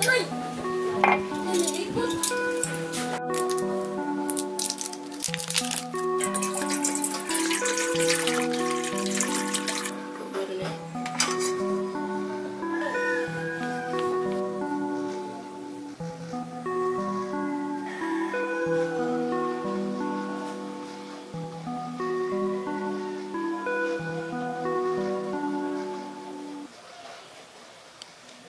はい。Thank you.